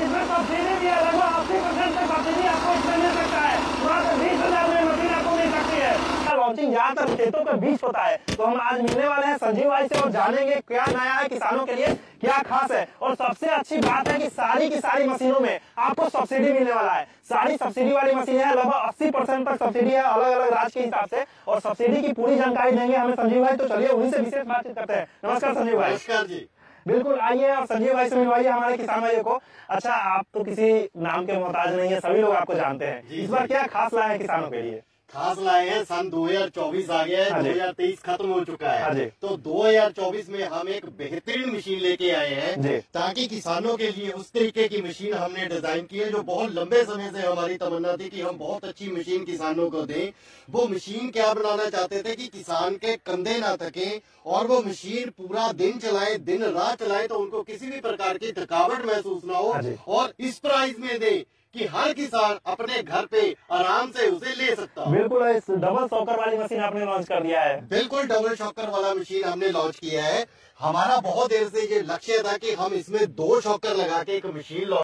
इसमें सब्सिडी भी लगभग अस्सी परसेंट तक सब्सिडी आपको इसमें मिल सकता है। बीस ज़्यादातर खेतों पर बीच होता है। तो हम आज मिलने वाले हैं संजीव भाई से और जानेंगे क्या नया है किसानों के लिए क्या खास है। और सबसे अच्छी बात है कि सारी की सारी मशीनों में आपको सब्सिडी मिलने वाला है। सारी सब्सिडी वाली मशीनें हैं लगभग 80 परसेंट तक सब्सिडी है अलग अलग राज्य के हिसाब से। और सब्सिडी की पूरी जानकारी देंगे हमें संजीव भाई तो चलिए उन्हीं से विशेष बातचीत करते हैं। नमस्कार संजीव भाई। नमस्कार जी। बिल्कुल आइए और संजीव भाई से मिलवाइए हमारे किसान भाइयों को। अच्छा आप तो किसी नाम के मोहताज नहीं है सभी लोग आपको जानते हैं। इस बार क्या खास लाए हैं किसानों के लिए? खास लाए हैं सन 2024 आ गया हाँ है जी। 2023 खत्म हो चुका हाँ। है तो 2024 में हम एक बेहतरीन मशीन लेके आए हैं ताकि किसानों के लिए उस तरीके की मशीन हमने डिज़ाइन की है जो बहुत लंबे समय से हमारी तमन्ना थी कि हम बहुत अच्छी मशीन किसानों को दें। वो मशीन क्या बनाना चाहते थे कि किसान के कंधे ना थके और वो मशीन पूरा दिन चलाए दिन रात चलाए तो उनको किसी भी प्रकार की थकावट महसूस ना हो हाँ और इस प्राइस में दे। कि हर किसान अपने घर पे आराम से उसे ले सकता है। बिल्कुल इस डबल शॉकर वाली मशीन आपने लॉन्च कर दिया है। बिल्कुल डबल शॉकर वाला मशीन हमने लॉन्च किया है। हमारा बहुत देर से ये लक्ष्य था कि हम इसमें दो शॉकर लगा के एक मशीन